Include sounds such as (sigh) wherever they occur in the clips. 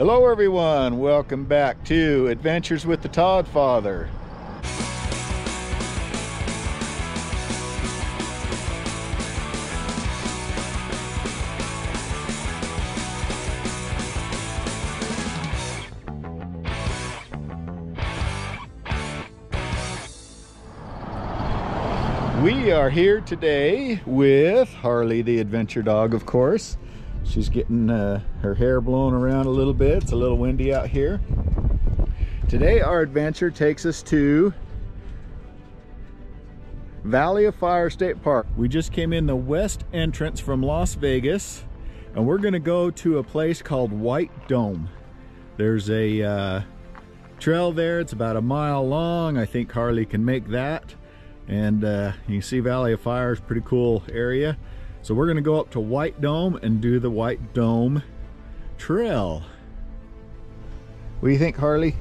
Hello everyone, welcome back to Adventures with the Todd Father. We are here today with Harley the adventure dog, of course. She's getting uh, her hair blown around a little bit. It's a little windy out here. Today our adventure takes us to Valley of Fire State Park. We just came in the west entrance from Las Vegas and we're gonna go to a place called White Dome. There's a uh, trail there, it's about a mile long. I think Harley can make that and uh, you see Valley of Fire is pretty cool area. So we're gonna go up to White Dome and do the White Dome Trail. What do you think, Harley?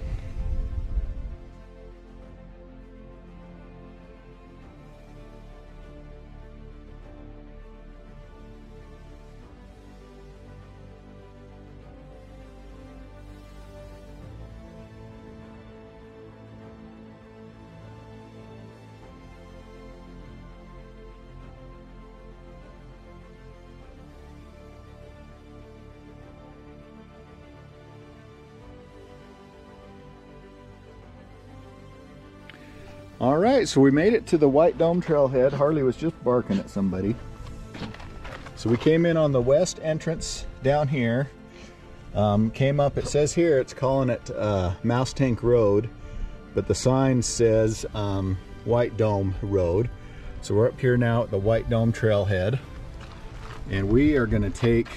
All right, so we made it to the White Dome Trailhead. Harley was just barking at somebody. So we came in on the west entrance down here. Um, came up, it says here, it's calling it uh, Mouse Tank Road, but the sign says um, White Dome Road. So we're up here now at the White Dome Trailhead. And we are gonna take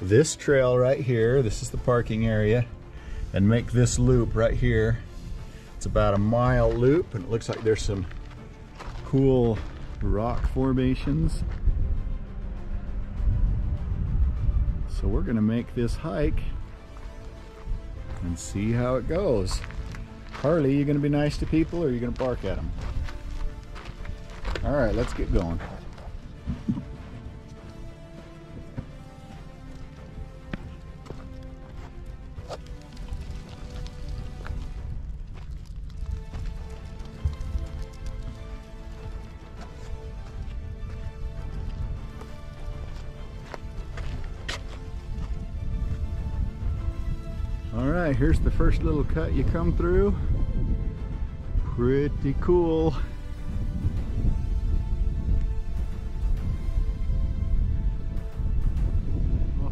this trail right here, this is the parking area, and make this loop right here it's about a mile loop and it looks like there's some cool rock formations. So we're gonna make this hike and see how it goes. Harley, you gonna be nice to people or are you gonna bark at them? All right, let's get going. Right, here's the first little cut you come through. Pretty cool.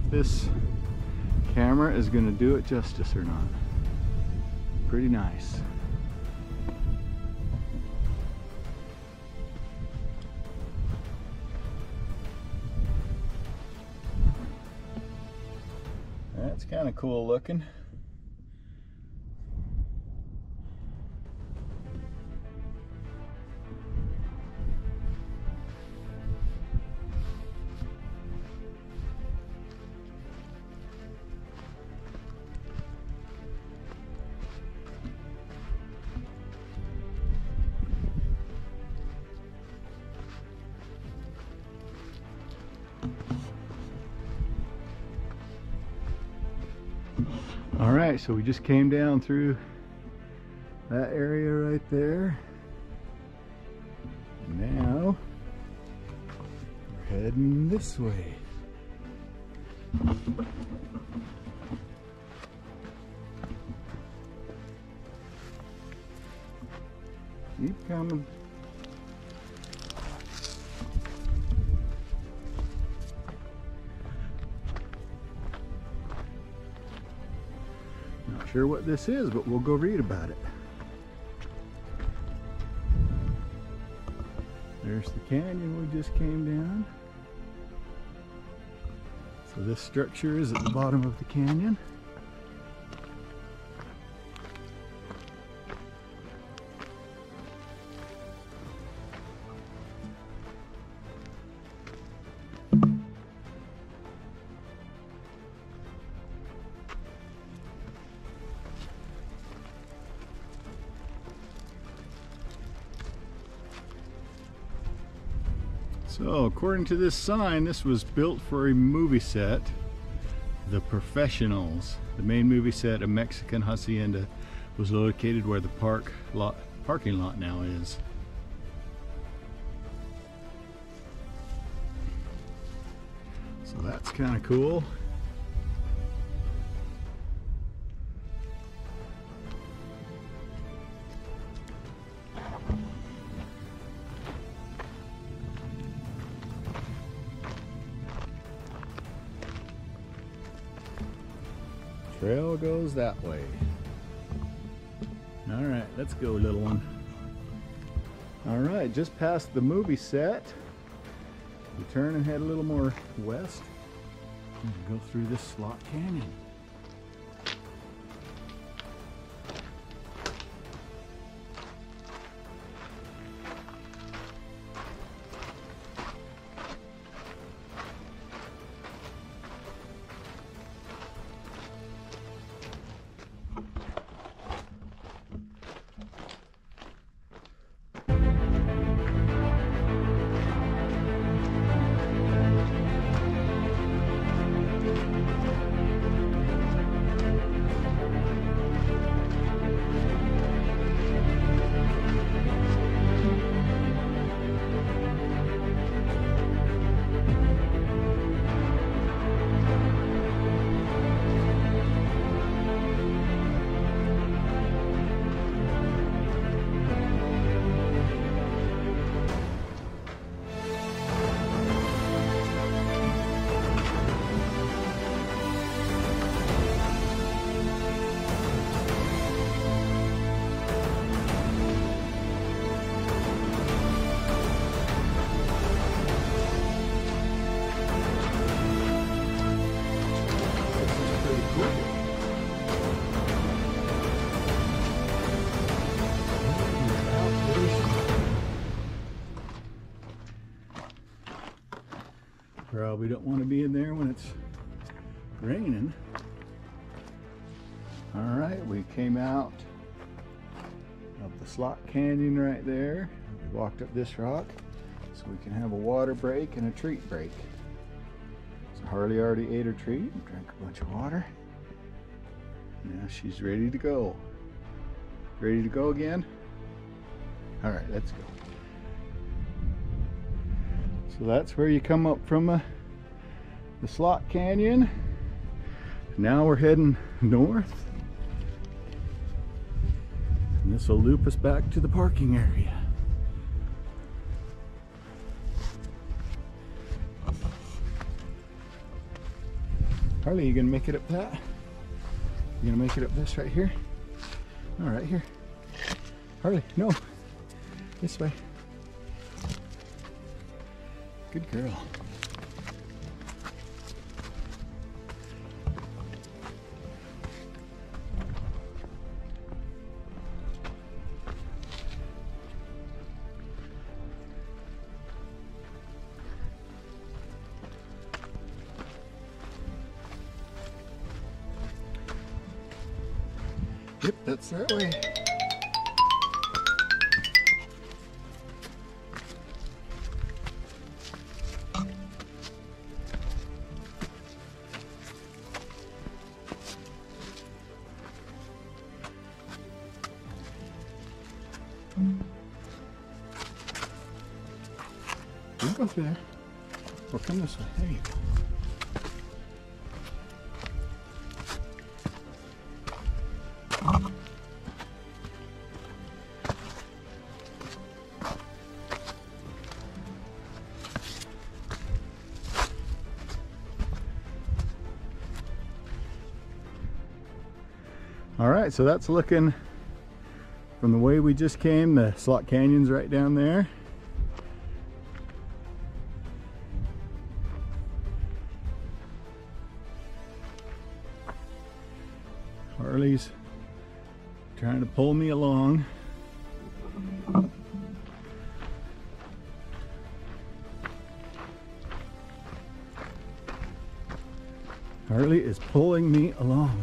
This camera is gonna do it justice or not. Pretty nice. That's kind of cool looking. All right, so we just came down through that area right there. Now we're heading this way. Keep coming. Sure what this is, but we'll go read about it. There's the canyon we just came down. So this structure is at the bottom of the canyon. So according to this sign, this was built for a movie set. The Professionals. The main movie set, a Mexican hacienda, was located where the park lot, parking lot now is. So that's kind of cool. Trail goes that way. All right, let's go, little one. All right, just past the movie set. We turn and head a little more west go through this slot canyon. Probably don't want to be in there when it's raining. All right, we came out of the slot canyon right there. We walked up this rock so we can have a water break and a treat break. So Harley already ate her treat and drank a bunch of water. Now she's ready to go. Ready to go again? All right, let's go. So that's where you come up from uh, the Slot Canyon. Now we're heading north. And this will loop us back to the parking area. Harley, you gonna make it up that? You gonna make it up this right here? All right, here. Harley, no. This way. Good girl. Yep, that's that way. Go through there. Or come this way. There you go. Right, so that's looking from the way we just came. The Slot Canyon's right down there. Harley's trying to pull me along. Harley is pulling me along.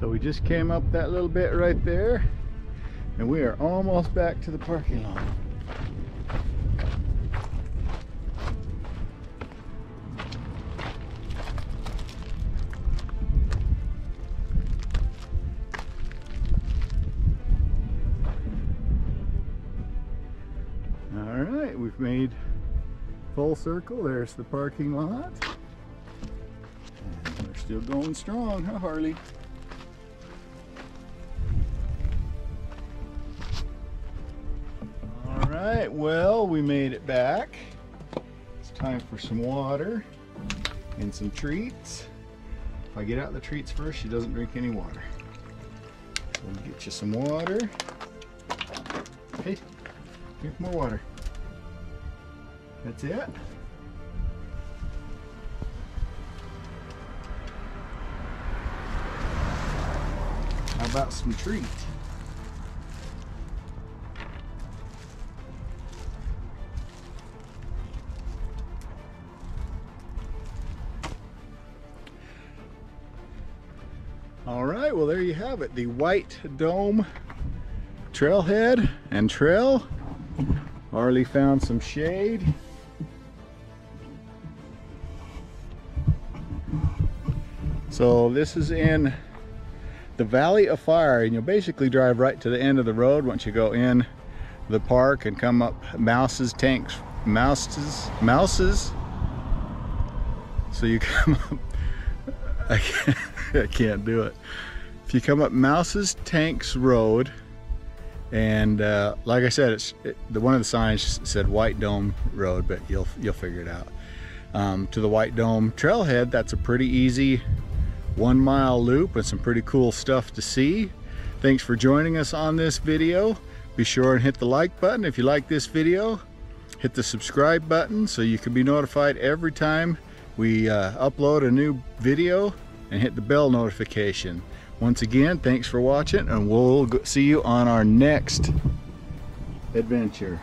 So we just came up that little bit right there and we are almost back to the parking lot. All right, we've made full circle. There's the parking lot. And we're still going strong, huh, Harley? Well, we made it back. It's time for some water and some treats. If I get out the treats first, she doesn't drink any water. We'll get you some water. Hey, Drink more water. That's it. How about some treat? All right, well there you have it, the White Dome Trailhead and Trail. Harley found some shade. So this is in the Valley of Fire and you'll basically drive right to the end of the road once you go in the park and come up Mouse's Tanks, Mouse's, Mouse's. So you (laughs) come up, I can't, (laughs) I can't do it. If you come up Mouse's Tanks Road and uh, like I said, it's it, the one of the signs said White Dome Road, but you'll you'll figure it out. Um, to the White Dome Trailhead, that's a pretty easy one mile loop and some pretty cool stuff to see. Thanks for joining us on this video. Be sure and hit the like button if you like this video. Hit the subscribe button so you can be notified every time we uh, upload a new video and hit the bell notification. Once again, thanks for watching and we'll see you on our next adventure.